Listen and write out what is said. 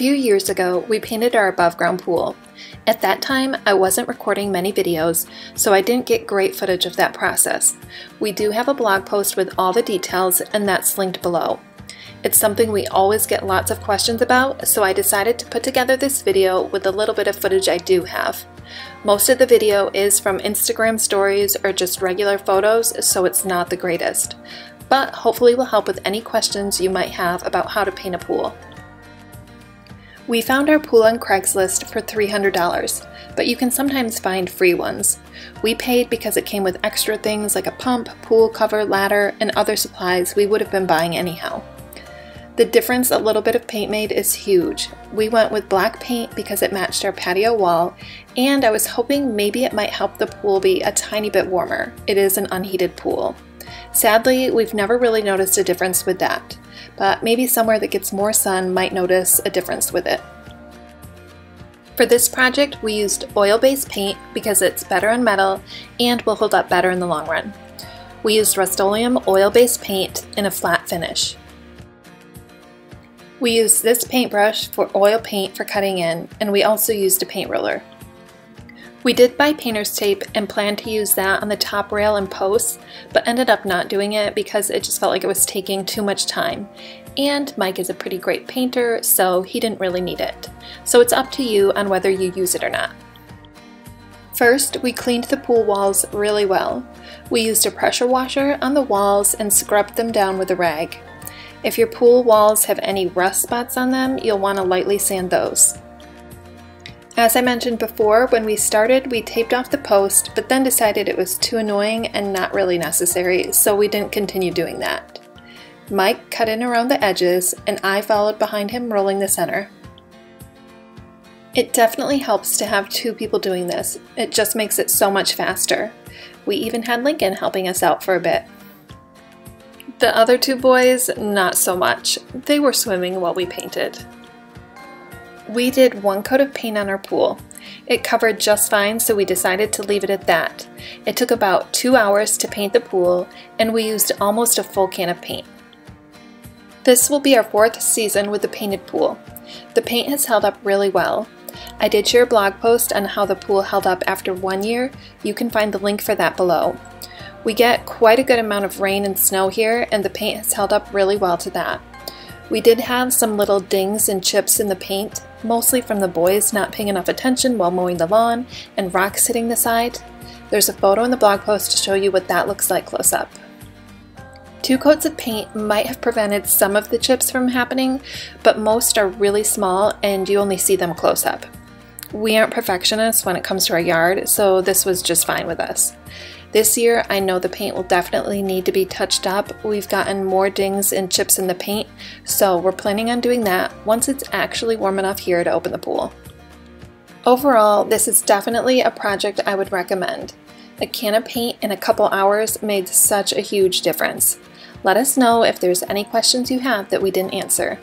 few years ago, we painted our above ground pool. At that time, I wasn't recording many videos, so I didn't get great footage of that process. We do have a blog post with all the details, and that's linked below. It's something we always get lots of questions about, so I decided to put together this video with a little bit of footage I do have. Most of the video is from Instagram stories or just regular photos, so it's not the greatest. But hopefully will help with any questions you might have about how to paint a pool. We found our pool on Craigslist for $300, but you can sometimes find free ones. We paid because it came with extra things like a pump, pool cover, ladder, and other supplies we would have been buying anyhow. The difference a little bit of paint made is huge. We went with black paint because it matched our patio wall, and I was hoping maybe it might help the pool be a tiny bit warmer. It is an unheated pool. Sadly, we've never really noticed a difference with that but maybe somewhere that gets more sun might notice a difference with it. For this project, we used oil-based paint because it's better on metal and will hold up better in the long run. We used Rust-Oleum oil-based paint in a flat finish. We used this paintbrush for oil paint for cutting in, and we also used a paint roller. We did buy painter's tape and planned to use that on the top rail and posts, but ended up not doing it because it just felt like it was taking too much time. And Mike is a pretty great painter, so he didn't really need it. So it's up to you on whether you use it or not. First, we cleaned the pool walls really well. We used a pressure washer on the walls and scrubbed them down with a rag. If your pool walls have any rust spots on them, you'll want to lightly sand those. As I mentioned before, when we started, we taped off the post, but then decided it was too annoying and not really necessary, so we didn't continue doing that. Mike cut in around the edges, and I followed behind him rolling the center. It definitely helps to have two people doing this. It just makes it so much faster. We even had Lincoln helping us out for a bit. The other two boys, not so much. They were swimming while we painted. We did one coat of paint on our pool. It covered just fine, so we decided to leave it at that. It took about two hours to paint the pool, and we used almost a full can of paint. This will be our fourth season with the painted pool. The paint has held up really well. I did share a blog post on how the pool held up after one year. You can find the link for that below. We get quite a good amount of rain and snow here, and the paint has held up really well to that. We did have some little dings and chips in the paint, mostly from the boys not paying enough attention while mowing the lawn and rocks hitting the side. There's a photo in the blog post to show you what that looks like close up. Two coats of paint might have prevented some of the chips from happening, but most are really small and you only see them close up. We aren't perfectionists when it comes to our yard, so this was just fine with us. This year, I know the paint will definitely need to be touched up. We've gotten more dings and chips in the paint, so we're planning on doing that once it's actually warm enough here to open the pool. Overall, this is definitely a project I would recommend. A can of paint in a couple hours made such a huge difference. Let us know if there's any questions you have that we didn't answer.